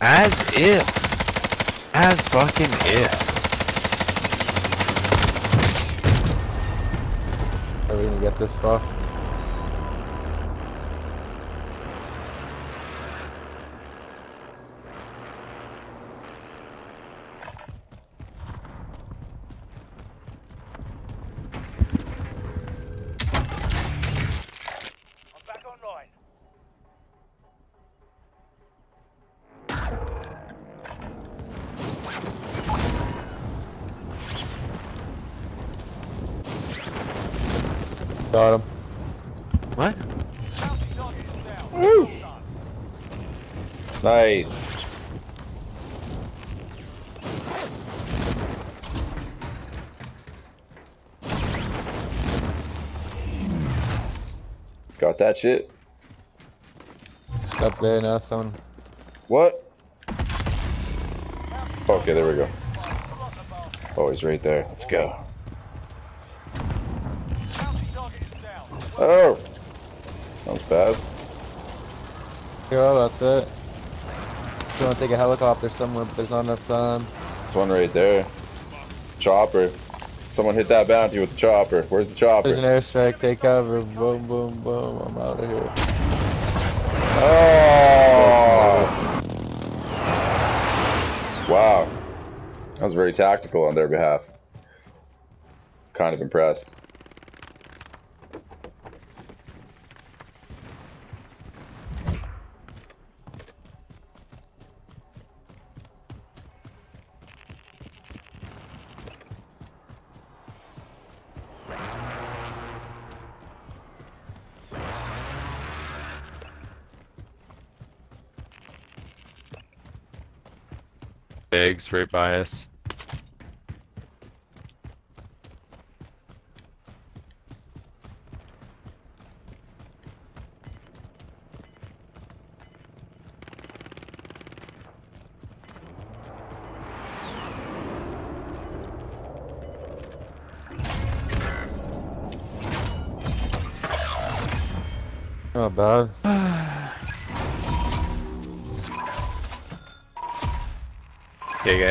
As if. As fucking if. Are we gonna get this far? Got that shit. Up there now, someone. What? Okay, there we go. Slot the bastard. Oh, he's right there. Let's go. Bounty target is down. Oh! That was fast. Go, that's it. Just wanna take a helicopter somewhere, but there's not enough time. There's one right there. Chopper. Someone hit that bounty with the chopper. Where's the chopper? There's an airstrike, take cover. Boom, boom, boom. I'm out of here. Oh! Wow. That was very tactical on their behalf. Kind of impressed. Eggs right by us.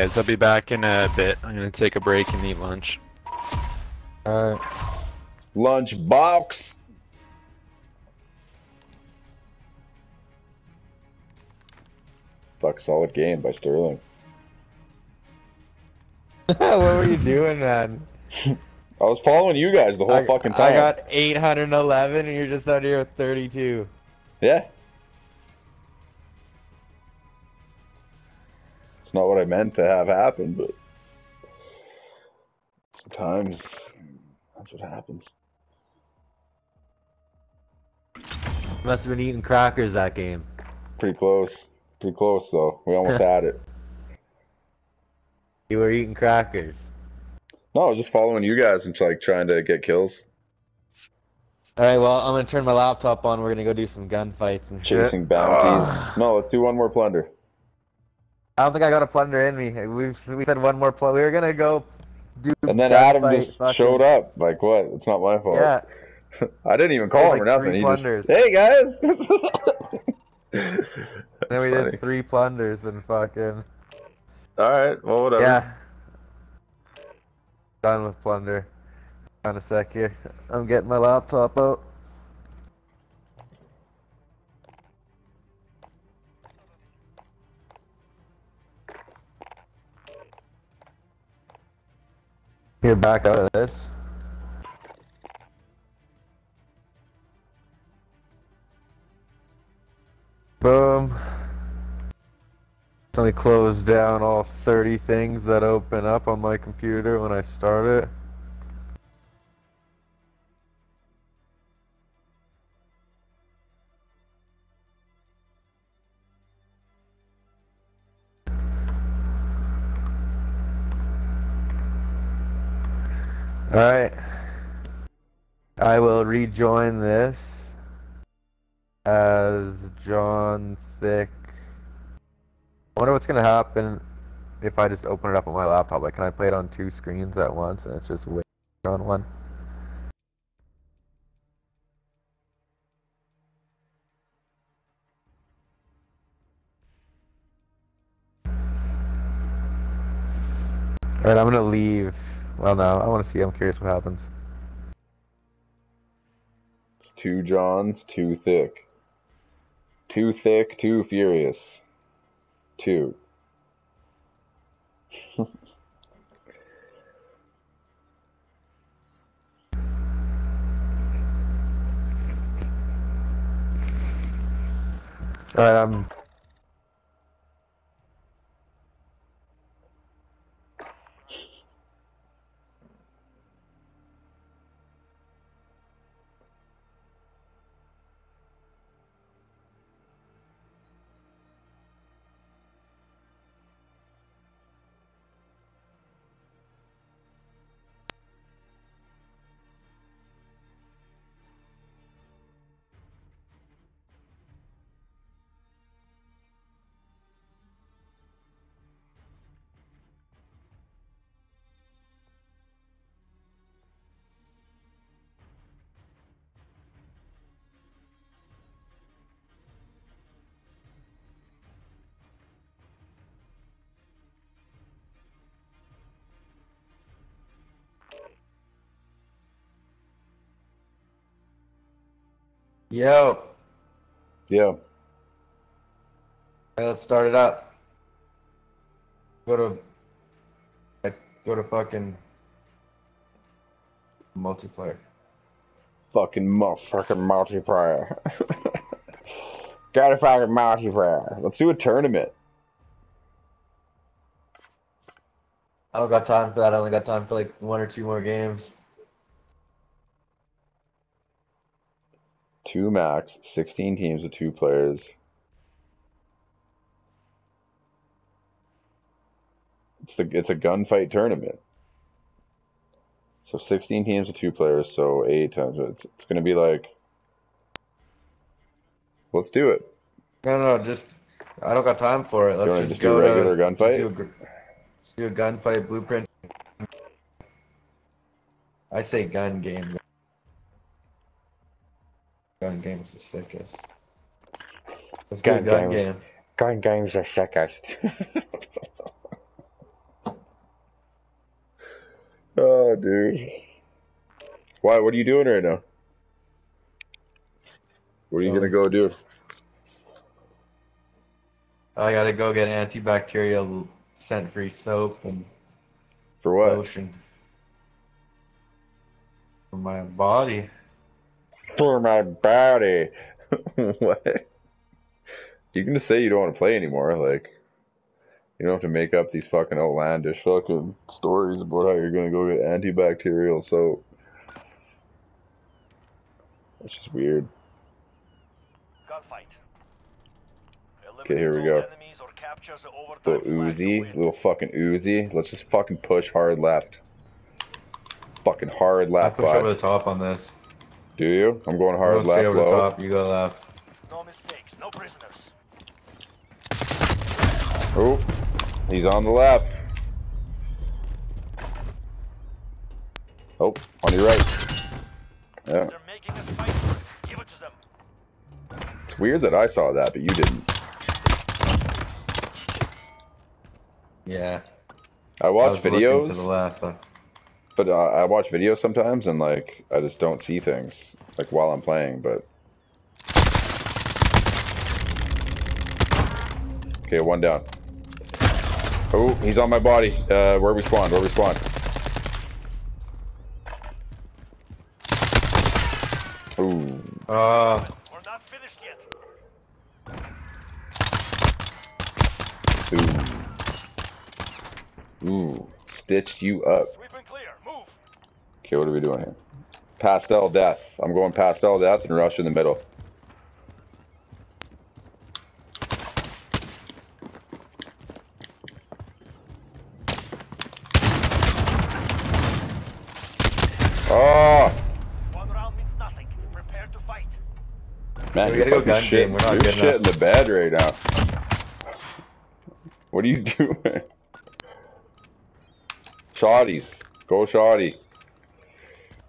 Guys, I'll be back in a bit. I'm gonna take a break and eat lunch. Alright. Lunch box. Fuck, solid game by Sterling. what were you doing, man? I was following you guys the whole I, fucking time. I got 811 and you're just out here with 32. Yeah. Not what I meant to have happen, but sometimes that's what happens. Must have been eating crackers that game. Pretty close. Pretty close though. We almost had it. You were eating crackers. No, I was just following you guys and like trying to get kills, Alright, well, I'm gonna turn my laptop on. We're gonna go do some gunfights and shit. chasing bounties. No, let's do one more plunder. I don't think I got a plunder in me. We, we said one more play. We were gonna go do And then Adam just fucking- showed up. Like what? It's not my fault. Yeah. I didn't even call him or nothing. He plunders. just, hey guys. Then we That's did three plunders and fucking All right. Well, whatever. yeah. Done with plunder. On a sec here. I'm getting my laptop out. You're back out of this. Boom. Let me close down all 30 things that open up on my computer when I start it. Alright. I will rejoin this as John Thick. I wonder what's going to happen if I just open it up on my laptop. Like, can I play it on two screens at once and it's just on one? Alright, I'm gonna leave. Well, no, I want to see. I'm curious what happens. It's two Johns, too thick. Too thick, too furious. Two. Alright, I'm. Yo! Yeah. Alright, let's start it up. Go to. Go to fucking. Multiplayer. Fucking motherfucking multiplayer. Got a fucking multiplayer. Let's do a tournament. I don't got time for that. I only got time for like one or two more games. Two max, 16 teams with two players. It's the it's a gunfight tournament. So 16 teams with two players, so eight times. It's it's gonna be like. Let's do it. No, no, just. I don't got time for it. Let's just, just do go a regular to. gunfight? Just do a, just do a gunfight blueprint. I say gun game. Gun the sickest. Let's do a Gun gun games. game. Gun games are sickest. oh, dude. Why? What are you doing right now? What are you Um, gonna go do? I gotta go get antibacterial scent-free soap and For what? lotion for my body. For my body. what? You can just say you don't want to play anymore. Like, you don't have to make up these fucking outlandish fucking stories about how you're gonna go get antibacterial soap. That's just weird. Gunfight. Okay, here we go. enemies the Little Uzi, little fucking Uzi. Let's just fucking push hard left. Fucking hard left. I left, push over the top on this. Do you? I'm going I'm hard going straight left, over the low. top. You go left. No mistakes, no prisoners. Oh, he's on the left. Oh, on your right. Yeah, They're making us fight. for it. Give it to them. it's weird that I saw that, but you didn't. Yeah. I watched I watch was looking videos, to the left. But uh, I watch videos sometimes, and like I just don't see things like while I'm playing. But okay, one down. Oh, he's on my body. Uh, where we spawned? Where we spawned? Ooh, Uh, We're not finished yet. ooh, ooh! Stitched you up. Okay, what are we doing here? Pastel death. I'm going pastel death and rush in the middle. Oh, One round means nothing. Prepare to fight. man, We you're gotta go gun shit. game. We're not you're good shit in the bed right now. What are you doing? Shotties. Go shoddy.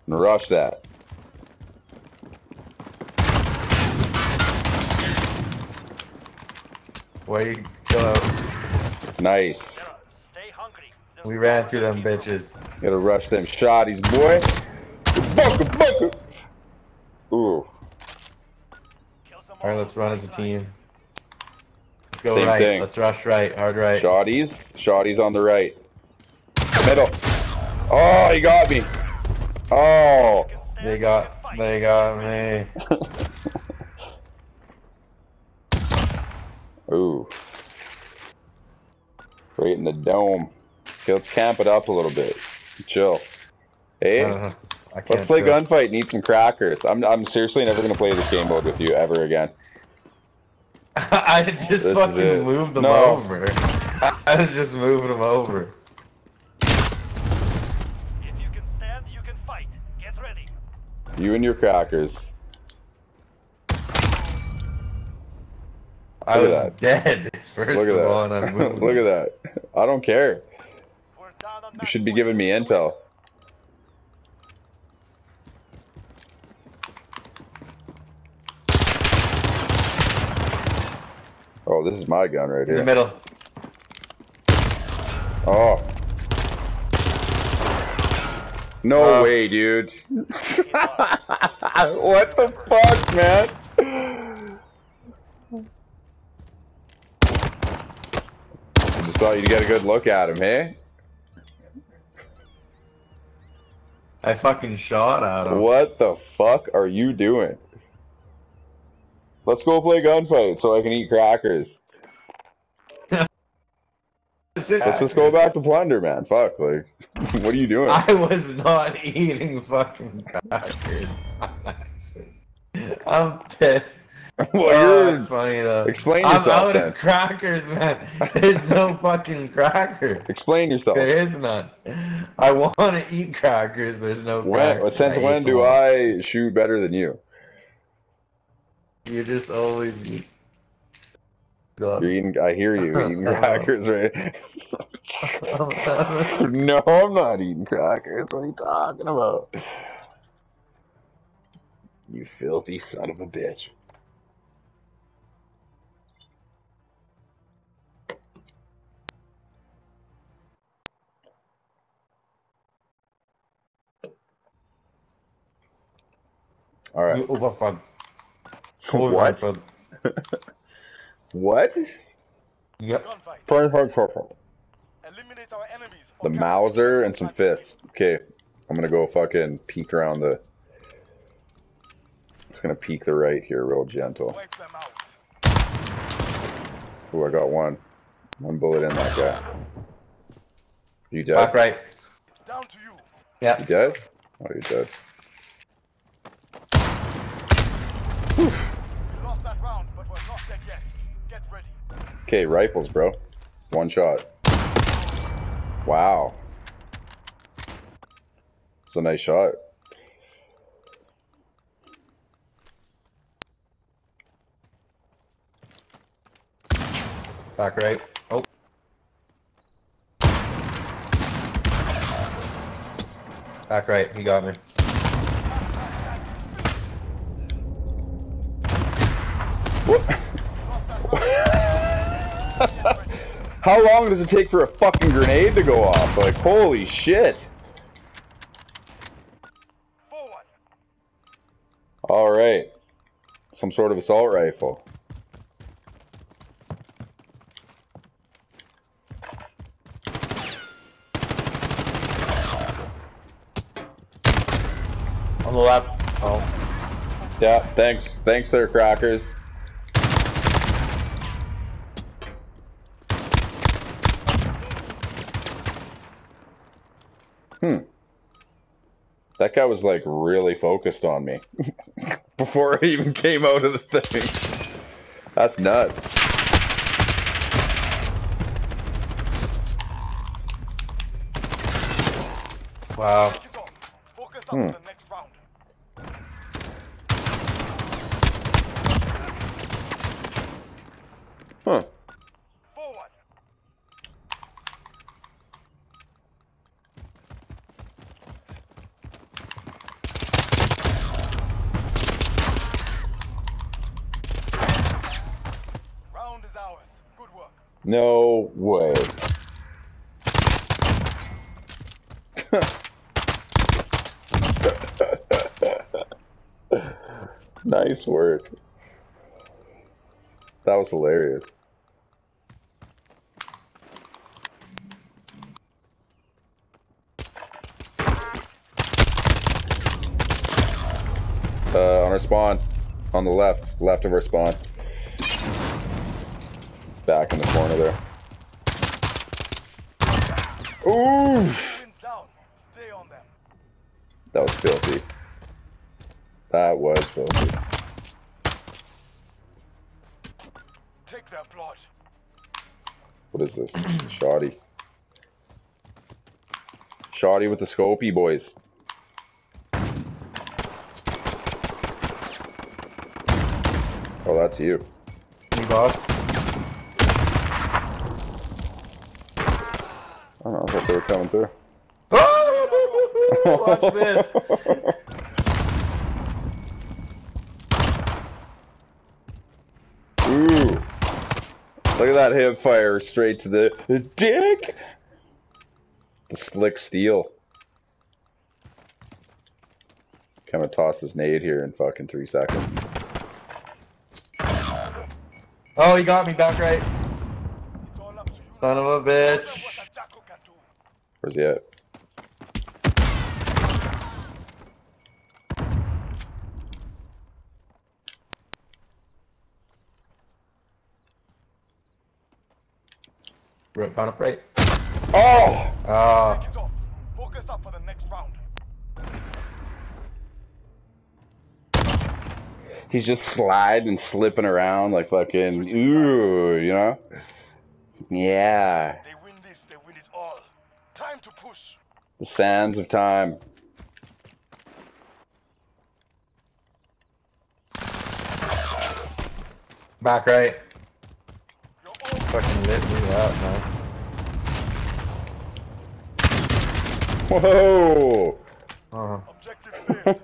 And rush that. where you chill out. Nice. Stay hungry. We ran no through them bitches. Gotta rush them shotties, boy. Bunker, bunker. Ooh. Alright, let's run as a team. Let's go Same right. thing. Let's rush right. Hard right. Shotties. Shotties on the right. Middle. Oh, he got me. Oh. You can stand, They got. They got me. Ooh. Right in the dome. Okay, let's camp it up a little bit. Chill. Hey, Uh, I can't let's play chill. gunfight and eat some crackers. I'm, I'm seriously never gonna play this game mode with you ever again. I just This fucking moved them No. over. I, I was just moving them over. You and your crackers. I was at dead first Look at of that. all, and I moved. Look at that. I don't care. We're down on You should be giving me intel. Oh, this is my gun right here. in the middle. Oh. No Uh, way, dude. What the fuck, man? I just thought you'd get a good look at him, hey? I fucking shot at him. What the fuck are you doing? Let's go play gunfight so I can eat crackers. Let's just go back to plunder, man. Fuck, like, what are you doing? I was not eating fucking crackers. I'm pissed. well, oh, you're it's funny though. explain I'm yourself out then. of crackers, man. There's no fucking cracker. Explain yourself. There is none. I want to eat crackers. There's no When, crackers. since I when do them. I shoot better than you? You're just always eat. God. You're eating. I hear you eating crackers, right? No, I'm not eating crackers. What are you talking about? You filthy son of a bitch. All right. Overfund. What? Overfund. What? Yep. Gunfight. Eliminate our enemies. The Mauser and some fists. Okay, I'm gonna go fucking peek around the. Just gonna peek the right here, real gentle. Wipe them out. Ooh, I got one. One bullet in that guy. You dead? Back right. It's down to you. Yeah. You Yeah. dead? Oh, you're dead. We lost that round, but we're not dead yet. Get ready. Okay, rifles, bro. One shot. Wow. It's a nice shot. Back right. Oh. Back right. He got me. What? How long does it take for a fucking grenade to go off? Like, holy shit. Alright. Some sort of assault rifle. On the left. Oh. Yeah, thanks. Thanks there, crackers. That guy was like really focused on me before I even came out of the thing. That's nuts. Wow. Take it off. Focus up Hmm. No way. nice work. That was hilarious. Uh, on our spawn, on the left, left of our spawn. There. Ooh! Wind's down. Stay on them. That was filthy. That was filthy. Take their blood. What is this? Shoddy. Shoddy with the scopey, boys. Oh, that's you. Me boss. I don't know, I thought they were coming through. Watch this. Ooh. Look at that hip fire straight to the, the dick. The slick steel. Kind of toss this nade here in fucking three seconds. Oh, he got me back right. It's all up to you. Son of a bitch. what a Jacko can do. Where's he at? Rip on a right. Oh! Ah, Take it. Focus up for the next round. He's just sliding and slipping around like fucking ooh, you know? Yeah. The sands of time. back right. Fucking lit me up, man. Whoa! Uh, objective failed.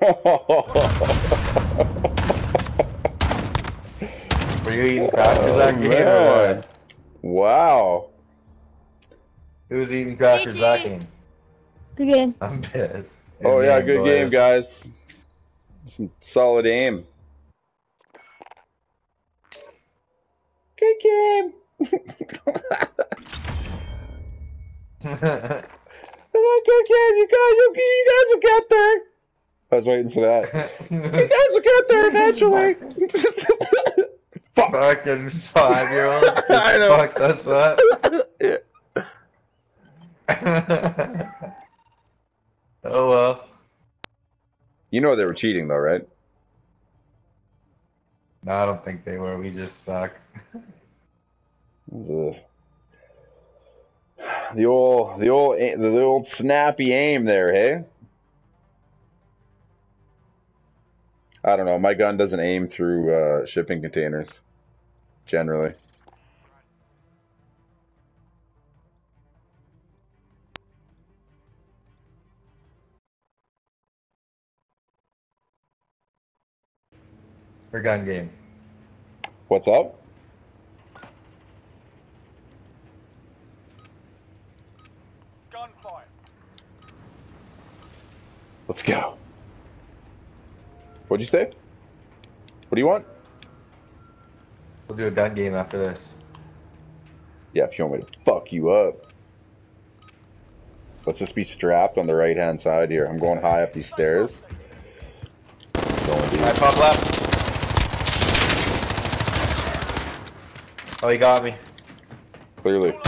were you eating crackers that Oh, game man. or what? wow. Who was eating crackers that game? Good game. I'm pissed. Oh yeah, Good good game, guys. Some solid aim. Good game. Good game. You guys, you, you guys will get there. I was waiting for that. You guys will get there eventually. Fuck. Fucking five year olds just I know. fucked us up. Yeah. Oh well. You know they were cheating though, right? No, I don't think they were. We just suck. The, the old, the old, the old snappy aim there, hey? I don't know. My gun doesn't aim through uh, shipping containers, generally. Or gun game. What's up? Gunfire. Let's go. What'd you say? What do you want? We'll do a gun game after this. Yeah, if you want me to fuck you up. Let's just be strapped on the right hand side here. I'm going high up these stairs. Going deep. I pop left. Oh, he got me. Clearly. Both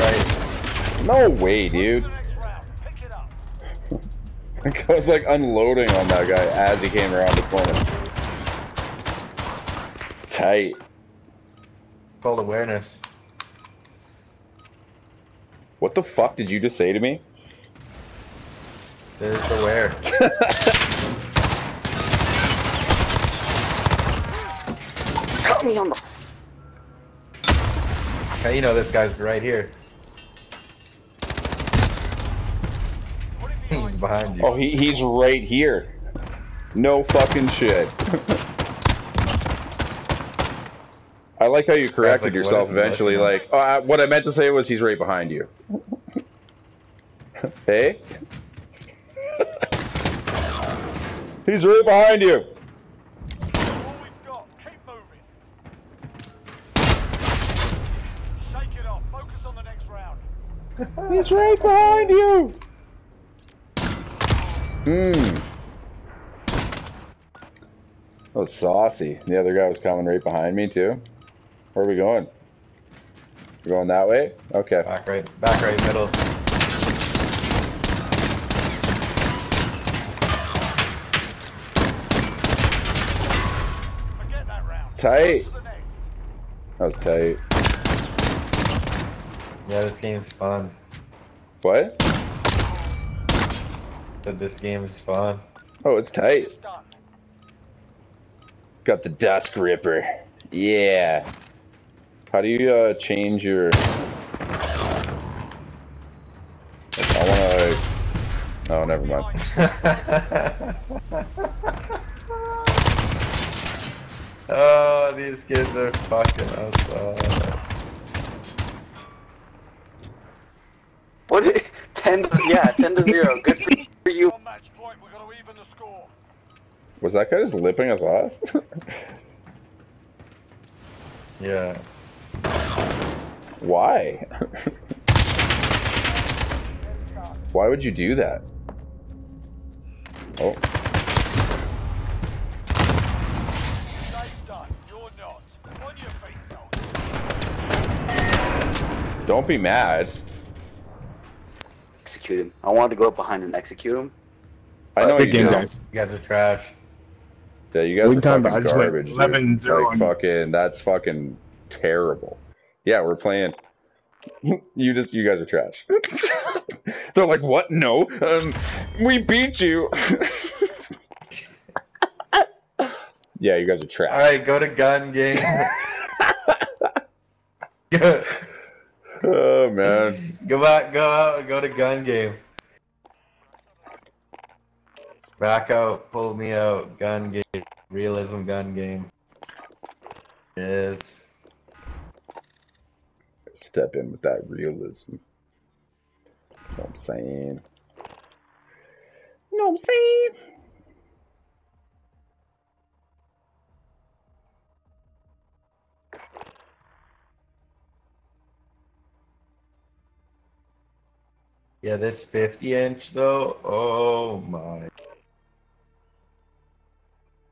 right. No way, dude. the next round. Pick it. I was like unloading on that guy as he came around the corner. Tight. Called awareness. What the fuck did you just say to me? There's aware. Got me on the. You know this guy's right here. He's behind behind you. Oh, he, he's right here. No fucking shit. I like how you corrected like, yourself eventually. Like, oh, I, what I meant to say was he's right behind you. hey? he's right behind you. He's right behind you. Mmm. That was saucy. The other guy was coming right behind me too. Where are we going? We're going that way? Okay. Back right, back right, middle. Forget that round. Tight. To the next. That was tight. Yeah, this game's fun. What? Said this game is fun. Oh, it's tight. Got the desk ripper. Yeah. How do you uh, change your? I wanna. Oh, never mind. oh, these kids are fucking outside. What? Ten? To, yeah, ten to zero. Good for, for you. Match point, we're going to even the score. Was that guy just lipping us off? Yeah. Why? Why would you do that? Oh, Dave's done. You're not. On your feet, soldier. don't be mad. Execute him. I wanted to go up behind and execute him. I know Good you game, do. guys. You guys are trash. Yeah, you guys Wing are time, fucking but I just went garbage. dude. 11-0 Like on- fucking, that's fucking terrible. Yeah, we're playing. You just, you guys are trash. They're like, what? No, um, we beat you. yeah, you guys are trash. Alright, go to gun game. Oh man, go back, go out and go to gun game. Back out, pull me out, gun game. Realism gun game. Yes. step in with that realism. You Know what I'm saying? You Know what I'm saying? Yeah, this 50 inch though, oh my.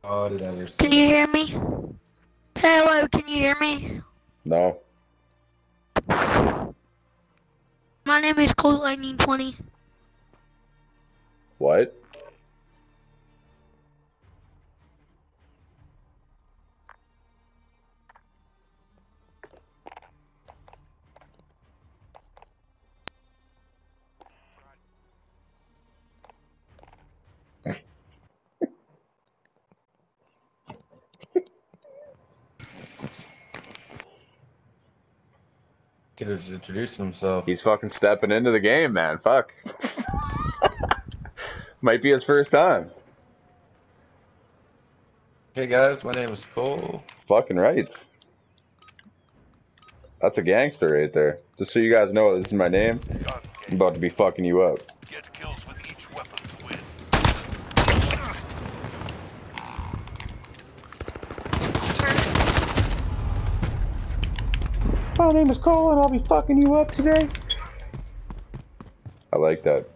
Oh, did I ever see Can you hear me? Hello, can you hear me? No. My name is Colt Lightning 20. What? Could have introduced himself. He's fucking stepping into the game, man. Fuck. Might be his first time. Hey guys, my name is Cole. Fucking rights. That's a gangster right there. Just so you guys know, this is my name. I'm about to be fucking you up. Get kills with each weapon to win. My name is Cole, and I'll be fucking you up today. I like that.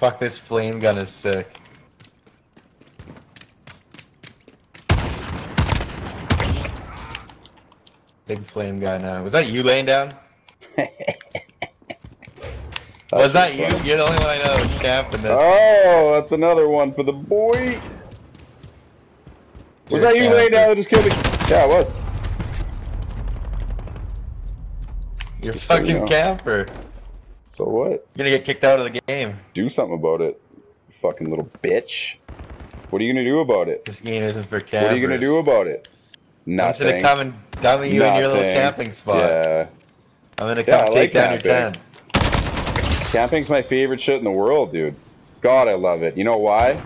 Fuck, this flame gun is sick. Big flame guy now. Uh, was that you laying down? Was that you? You're the only one I know camping this. Oh, that's another one for the boy. Was You're that you laying down that just killed me? Yeah, it was. You're so you fucking know. camper. So what? You're gonna get kicked out of the game. Do something about it. Fucking little bitch. What are you gonna do about it? This game isn't for campers. What are you gonna do about it? I'm gonna come and dummy you in your little camping spot. Yeah. I'm gonna Yeah, come I take like down your camping. tent. Camping's my favorite shit in the world, dude. God, I love it. You know why?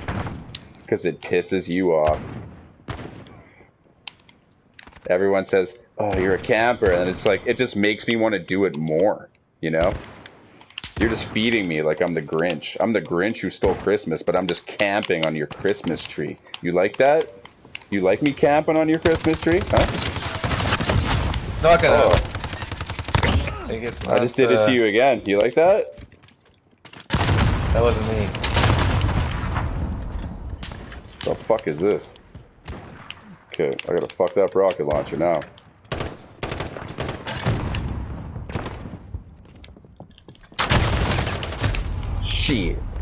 Because it pisses you off. Everyone says, "Oh, you're a camper," and it's like it just makes me want to do it more. You know? You're just feeding me like I'm the Grinch. I'm the Grinch who stole Christmas, but I'm just camping on your Christmas tree. You like that? You like me camping on your Christmas tree? Huh? It's not gonna. Oh. I it's I just did it uh, to you again. You like that? That wasn't me. The fuck is this? Okay, I got a fucked up rocket launcher now. Shit. Falling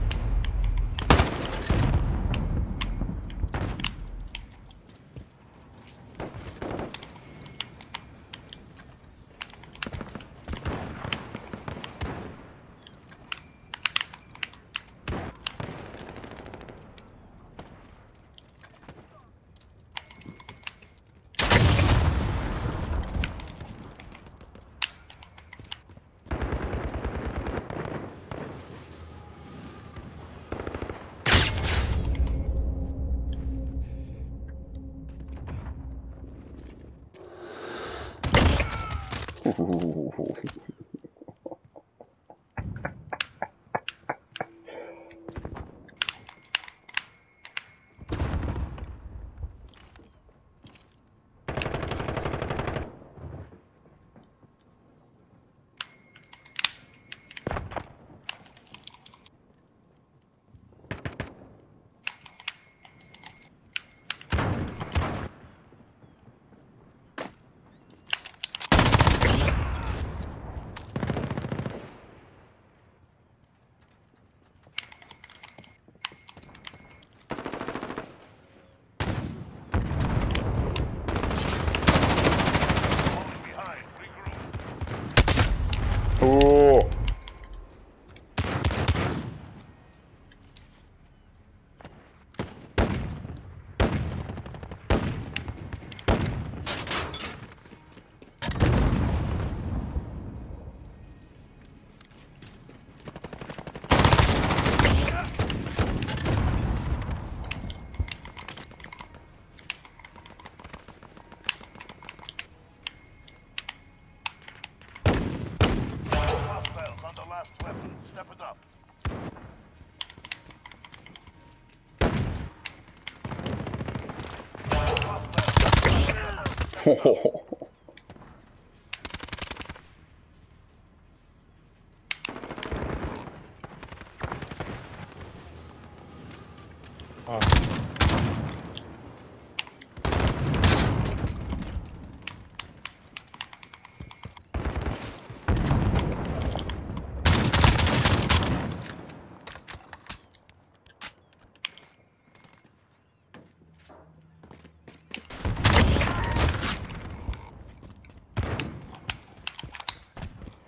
呼呼呼呼呼呼 up.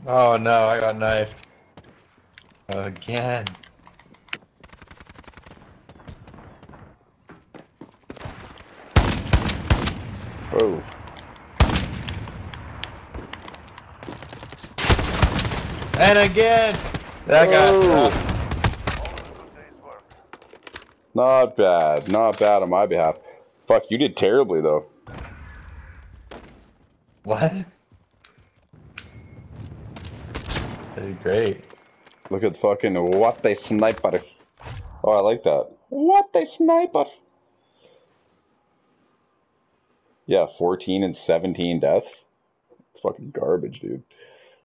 Oh no, I got knifed. Again. Oh. And again! That got. All in a good day's work. Not bad. Not bad on my behalf. Fuck, you did terribly though. What? That did great. Look at fucking what a sniper. Oh, I like that. What a sniper. Yeah, 14 and 17 deaths. It's fucking garbage, dude.